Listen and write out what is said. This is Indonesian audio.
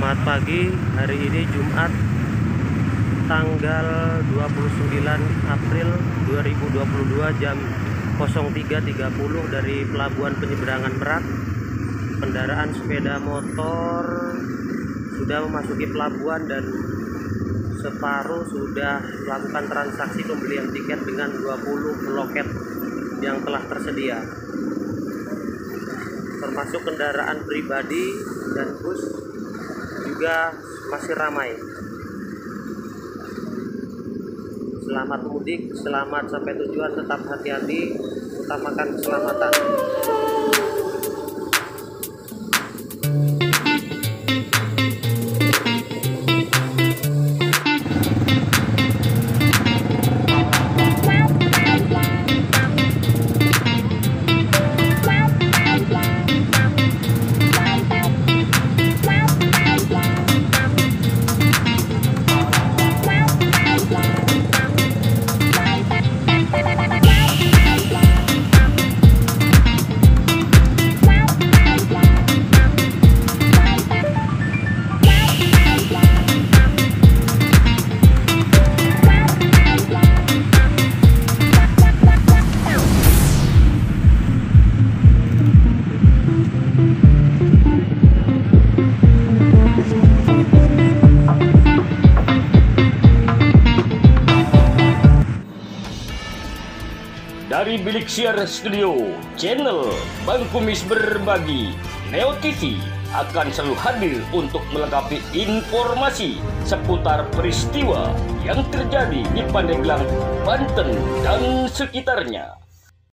pagi hari ini Jumat tanggal 29 April 2022 jam 03.30 dari Pelabuhan Penyeberangan Merak. Kendaraan sepeda motor sudah memasuki pelabuhan dan separuh sudah melakukan transaksi pembelian tiket dengan 20 loket yang telah tersedia. Termasuk kendaraan pribadi dan bus juga masih ramai. Selamat mudik, selamat sampai tujuan, tetap hati-hati, utamakan keselamatan. Dari Bilik Siar Studio, channel Bang Kumis Berbagi, Neo TV akan selalu hadir untuk melengkapi informasi seputar peristiwa yang terjadi di Pandeglang, Banten, dan sekitarnya.